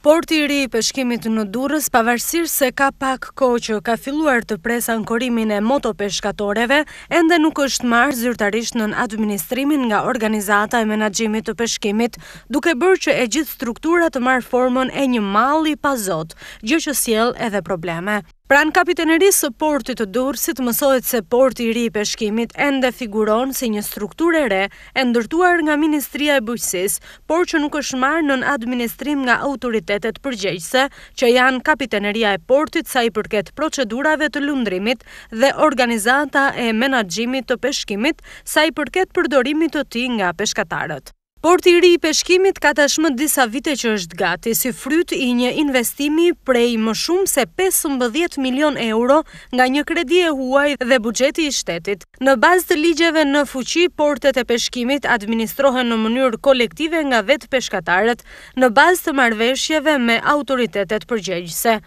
Porti i ri i peshkimit në Durrës, pavarësisht se ka pak kohë që ka filluar të presë ankorimin e motopeshkatoreve, ende nuk është marrë zyrtarisht nën administrimin nga Organizata e Menaxhimit të Peshkimit, duke bërë që e gjithë struktura të marrë formën e një malli pa zot, gjë që sjell edhe probleme. Pranë Kapitenerisë së Portit të Durrësit mësohet se Porti i ri i Peshkimit ende figuron si një strukturë e re e ndërtuar nga Ministria e Bujqësisë, por që nuk është marrë nën administrim nga autoritetet përgjegjëse, që janë Kapiteneria e Portit sa i përket procedurave të lundrimit dhe organizata e menaxhimit të peshkimit sa i përket përdorimit të tij nga peshkatarët. Porti i ri i Peshkimit ka tashmë disa vite që është gati, si fryt i një investimi prej më shumë se pesëmbëdhjetë milionë euro nga një kredi e huaj dhe buxheti i shtetit. Në bazë të ligjeve në fuqi, portet e Peshkimit administrohen në mënyrë kolektive nga vetë peshkatarët, në bazë të marrëveshjeve me autoritetet përgjegjëse.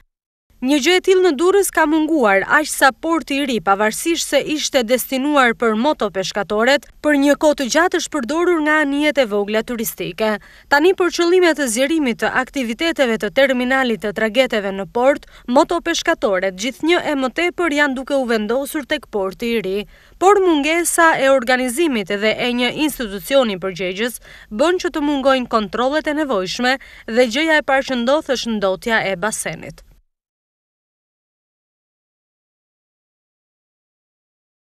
Një gjë e tillë në Durrës ka munguar, aq sa porti i ri, pavarësisht se ishte destinuar për motopeshkatoret, për një kohë të gjatë është përdorur nga anijet e vogla turistike. Tani për qëllime të zgjerimit të aktiviteteve të terminalit të trageteve në port, motopeshkatoret gjithnjë e më tepër janë duke u vendosur tek porti i ri, Por mungesa e organizimit dhe e një institucioni përgjegjës bën që të mungojnë kontrollet e nevojshme dhe gjëja e parë që ndodh është ndotja e basenit.